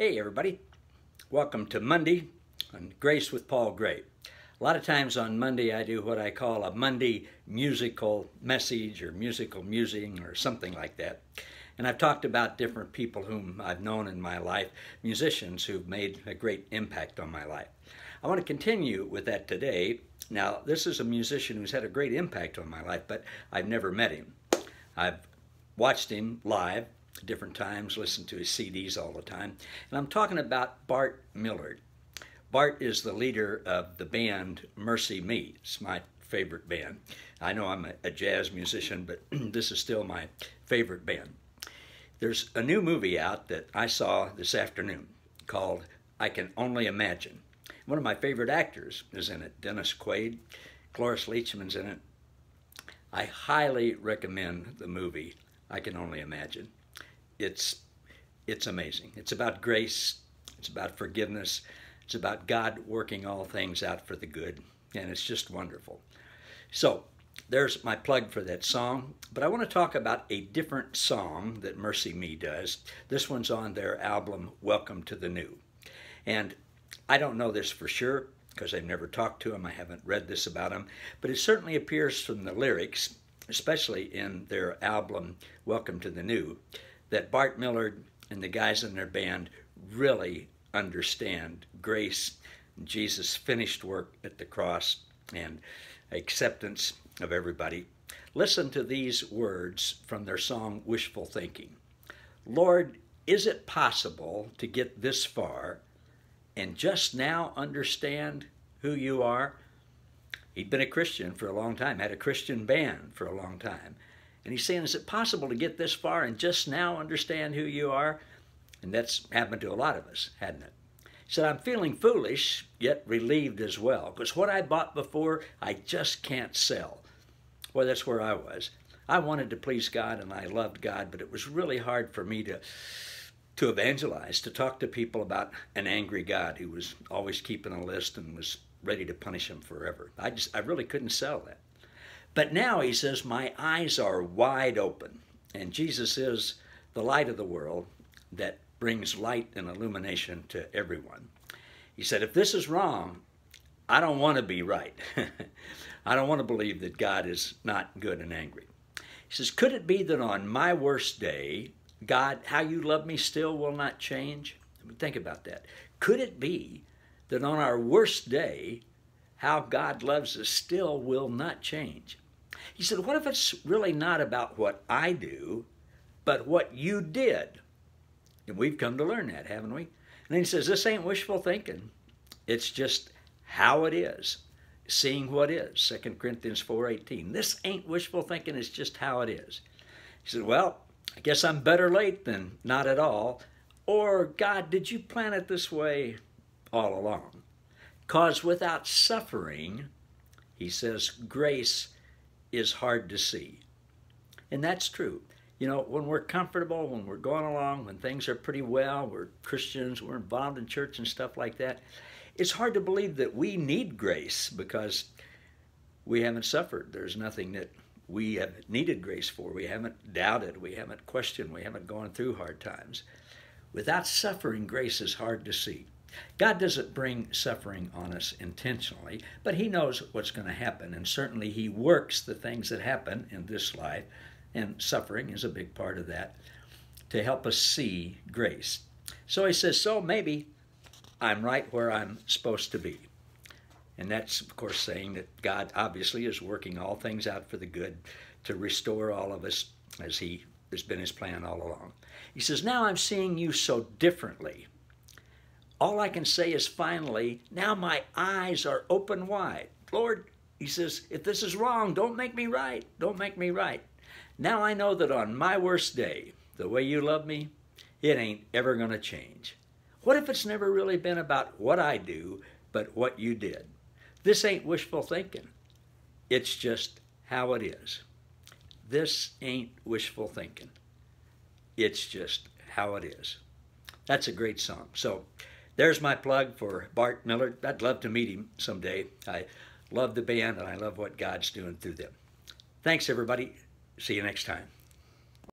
Hey, everybody. Welcome to Monday on Grace with Paul Gray. A lot of times on Monday, I do what I call a Monday musical message or musical musing or something like that. And I've talked about different people whom I've known in my life, musicians who've made a great impact on my life. I want to continue with that today. Now, this is a musician who's had a great impact on my life, but I've never met him. I've watched him live different times, listen to his CDs all the time. And I'm talking about Bart Millard. Bart is the leader of the band MercyMe. It's my favorite band. I know I'm a, a jazz musician, but this is still my favorite band. There's a new movie out that I saw this afternoon called I Can Only Imagine. One of my favorite actors is in it, Dennis Quaid. Cloris Leachman's in it. I highly recommend the movie I Can Only Imagine it's it's amazing. It's about grace. It's about forgiveness. It's about God working all things out for the good, and it's just wonderful. So there's my plug for that song. But I want to talk about a different song that MercyMe does. This one's on their album Welcome to the New, and I don't know this for sure because I've never talked to them. I haven't read this about them, but it certainly appears from the lyrics, especially in their album Welcome to the New that Bart Millard and the guys in their band really understand grace, Jesus' finished work at the cross, and acceptance of everybody. Listen to these words from their song Wishful Thinking. Lord, is it possible to get this far and just now understand who you are? He'd been a Christian for a long time, had a Christian band for a long time. And he's saying, Is it possible to get this far and just now understand who you are? And that's happened to a lot of us, hadn't it? He said, I'm feeling foolish, yet relieved as well, because what I bought before, I just can't sell. Well, that's where I was. I wanted to please God and I loved God, but it was really hard for me to to evangelize, to talk to people about an angry God who was always keeping a list and was ready to punish them forever. I just I really couldn't sell that. But now he says, My eyes are wide open. And Jesus is the light of the world that brings light and illumination to everyone. He said, If this is wrong, I don't want to be right. I don't want to believe that God is not good and angry. He says, Could it be that on my worst day, God, how you love me still will not change? Think about that. Could it be that on our worst day, how God loves us still will not change? He said, What if it's really not about what I do, but what you did? And we've come to learn that, haven't we? And then he says, This ain't wishful thinking. It's just how it is, seeing what is. 2 Corinthians 4.18. This ain't wishful thinking, it's just how it is. He said, Well, I guess I'm better late than not at all. Or, God, did you plan it this way all along? Because without suffering, he says, grace is hard to see. And that's true. You know, when we're comfortable, when we're going along, when things are pretty well, we're Christians, we're involved in church and stuff like that, it's hard to believe that we need grace because we haven't suffered. There's nothing that we have needed grace for. We haven't doubted, we haven't questioned, we haven't gone through hard times. Without suffering, grace is hard to see. God doesn't bring suffering on us intentionally, but He knows what's going to happen, and certainly He works the things that happen in this life, and suffering is a big part of that, to help us see grace. So He says, So maybe I'm right where I'm supposed to be. And that's, of course, saying that God obviously is working all things out for the good to restore all of us as He has been His plan all along. He says, Now I'm seeing you so differently all I can say is finally, now my eyes are open wide. Lord, he says, if this is wrong, don't make me right. Don't make me right. Now I know that on my worst day, the way you love me, it ain't ever going to change. What if it's never really been about what I do, but what you did? This ain't wishful thinking. It's just how it is. This ain't wishful thinking. It's just how it is. That's a great song. So, there's my plug for Bart Miller. I'd love to meet him someday. I love the band and I love what God's doing through them. Thanks, everybody. See you next time.